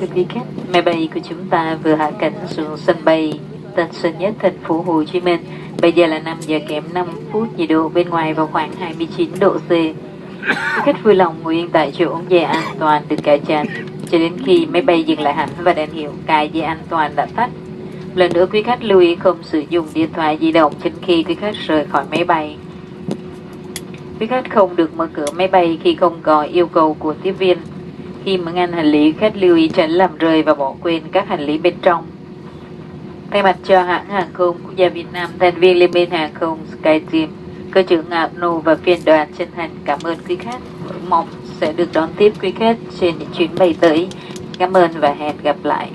thưa quý khách, máy bay của chúng ta vừa hạ cánh xuống sân bay Tân Sơn Nhất, thành phố Hồ Chí Minh. Bây giờ là 5 giờ kém 5 phút, nhiệt độ bên ngoài vào khoảng 29 độ C. Quý khách vui lòng ngồi yên tại chỗ dây an toàn được cài chặt cho đến khi máy bay dừng lại hẳn và đèn hiệu cài dây an toàn đã tắt. Lần nữa quý khách lưu ý không sử dụng điện thoại di động trên khi quý khách rời khỏi máy bay. Quý khách không được mở cửa máy bay khi không có yêu cầu của tiếp viên. Khi mà ngăn hành lý, khách lưu ý tránh làm rơi và bỏ quên các hành lý bên trong. Thay mặt cho hãng hàng không quốc gia Việt Nam, thành viên Liên minh hàng không SkyTeam, cơ trưởng Ngạo và phiên đoàn chân thành cảm ơn quý khách. Mong sẽ được đón tiếp quý khách trên những chuyến bay tới. Cảm ơn và hẹn gặp lại.